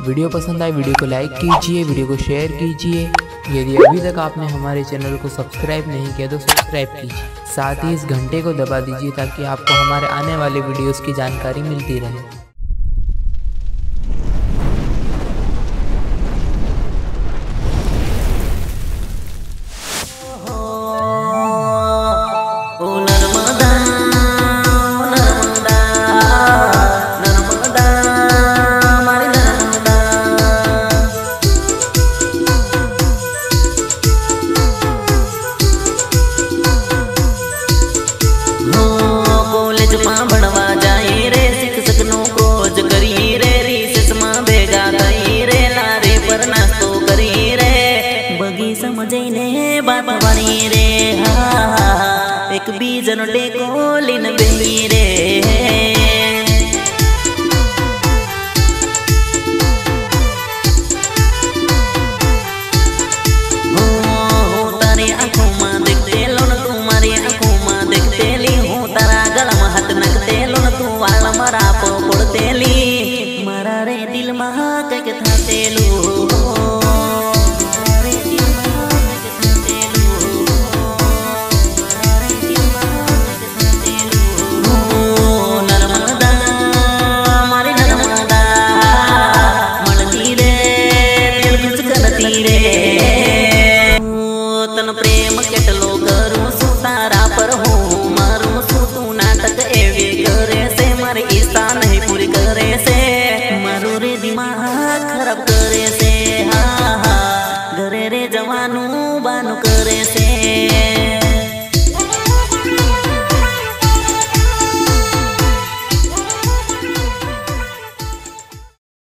Video पसंद आए, video को लाइक कीजिए, वीडियो को शेयर कीजिए। यदि अभी तक आपने हमारे चैनल को सब्सक्राइब नहीं किया तो सब्सक्राइब कीजिए। साथ ही इस घंटे को दबा दीजिए ताकि आपको हमारे आने वाले वीडियोस की जानकारी मिलती रहे। बनवा जाई रे सिख सकनों को करी रे री सिसमा भेगा गई रे नारे पर नास्तो करी रे बगी समझे ने बाबा बनी रे हा एक बीजन टेको लिन बेली रे દિલમાં કંઈક થાતેલું करे से हा हा। घरे रे जवानू बानू करे से।